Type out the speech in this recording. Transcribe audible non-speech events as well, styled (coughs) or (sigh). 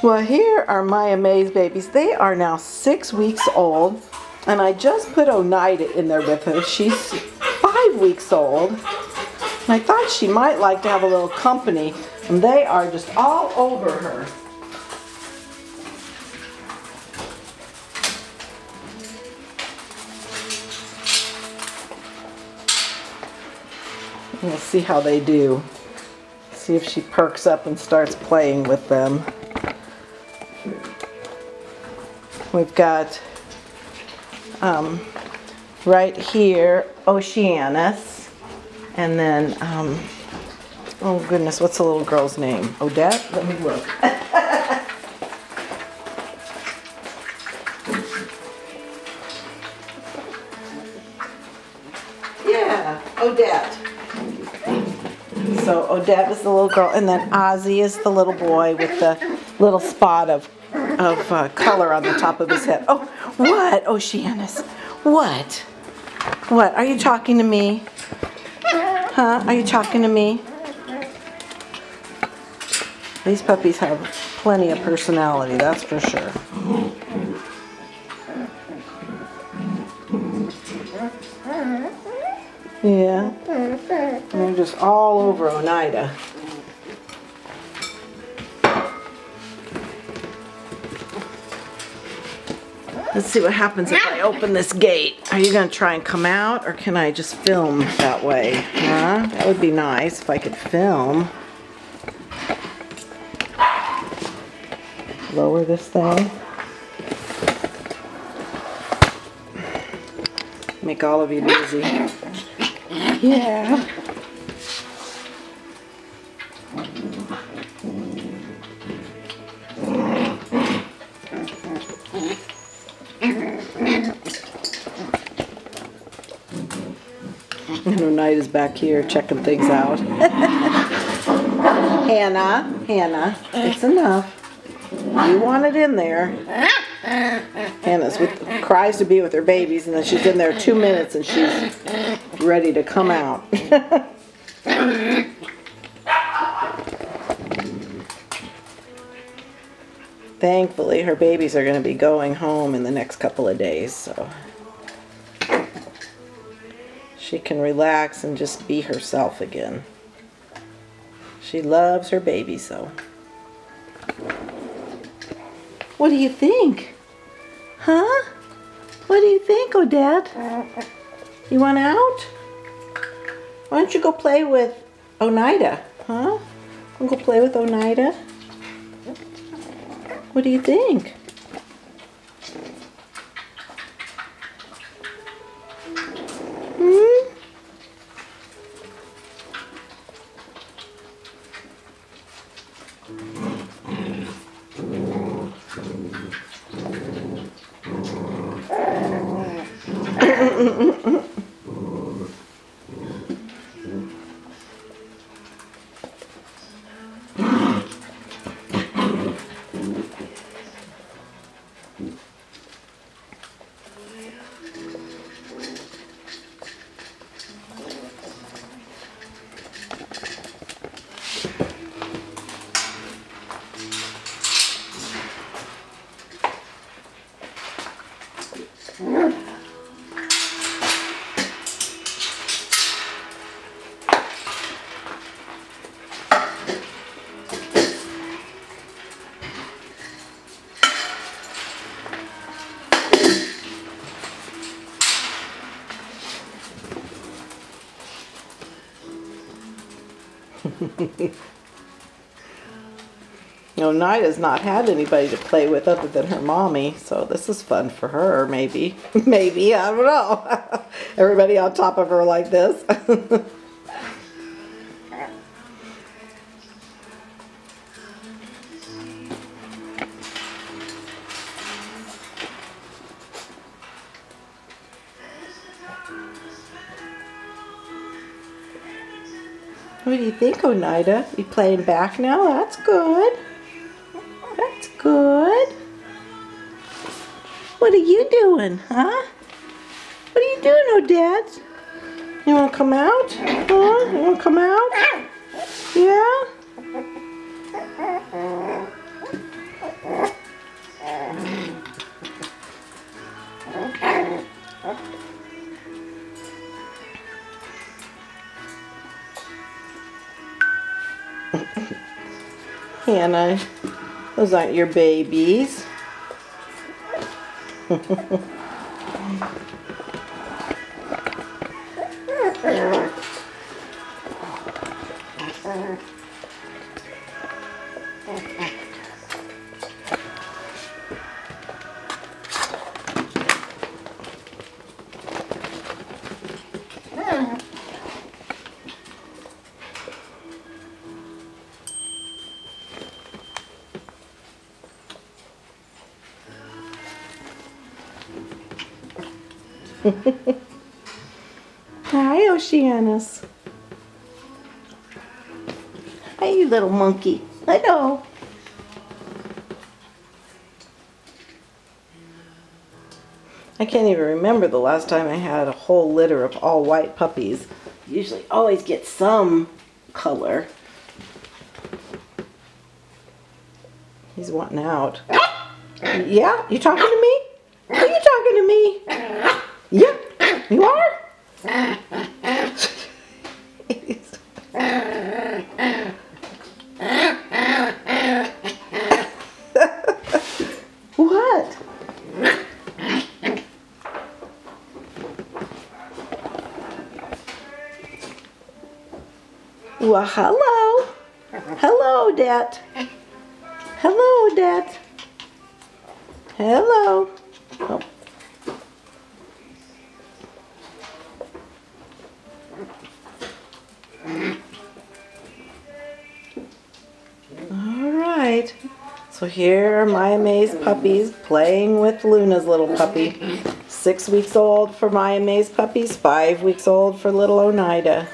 Well, here are Maya Mae's babies. They are now six weeks old, and I just put Oneida in there with her. She's five weeks old. And I thought she might like to have a little company, and they are just all over her. We'll see how they do. See if she perks up and starts playing with them. We've got um, right here Oceanus, and then um, oh goodness, what's the little girl's name? Odette. Let me look. (laughs) yeah, Odette. So Odette is the little girl, and then Ozzy is the little boy with the little spot of of uh, color on the top of his head. Oh, what, Oceanus? What? What? Are you talking to me? Huh? Are you talking to me? These puppies have plenty of personality, that's for sure. Yeah. They're just all over Oneida. Let's see what happens if I open this gate. Are you gonna try and come out or can I just film that way? Huh? That would be nice if I could film. Lower this thing. Make all of you dizzy. (laughs) Yeah. And is back here checking things out. (laughs) Hannah, Hannah, it's enough. You want it in there. Hannah's with cries to be with her babies, and then she's in there two minutes and she's ready to come out. (laughs) Thankfully, her babies are going to be going home in the next couple of days, so she can relax and just be herself again. She loves her baby so. What do you think? Huh? What do you think, Odette? You want out? Why don't you go play with Oneida? Huh? Go play with Oneida? What do you think? Hmm? (laughs) (laughs) No, Nida's not had anybody to play with other than her mommy, so this is fun for her, maybe. (laughs) maybe, I don't know. (laughs) Everybody on top of her like this. (laughs) what do you think, Oneida? You playing back now? That's good. That's good. What are you doing, huh? What are you doing, oh, Odette? You want to come out? Huh? You want to come out? Hannah, those aren't your babies. (laughs) (laughs) Hi, Oceanus. Hi, you little monkey. Hello. I can't even remember the last time I had a whole litter of all white puppies. Usually always get some color. He's wanting out. (coughs) Yeah? You talking to me? Are you talking to me? (coughs) Yeah, you are? what? Well, hello. Hello, Det. Hello, Dad. Hello. Oh. All right. So here are my Mae's puppies playing with Luna's little puppy. Six weeks old for my Mae's puppies, five weeks old for little Oneida.